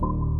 you